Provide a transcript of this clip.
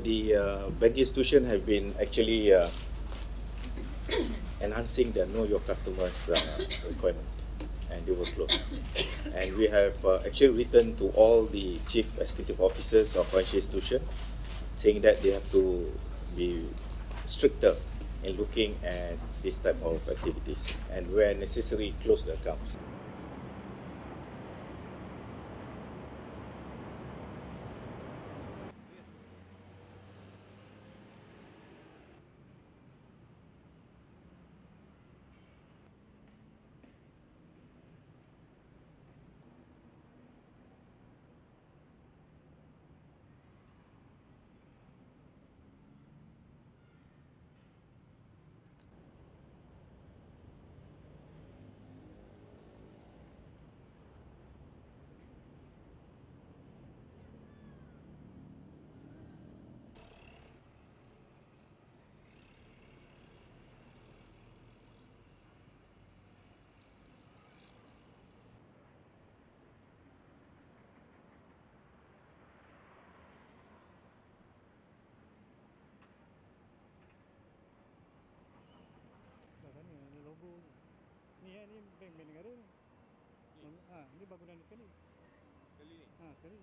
The uh, banking institution have been actually uh, enhancing the know your customers uh, requirement and they were closed. And we have uh, actually written to all the chief executive officers of financial institution saying that they have to be stricter in looking at this type of activities and where necessary close the accounts. Ni eh ni bank bank negara. Ha, ni bangunan sekali. Sekali ni. Ha, sekali.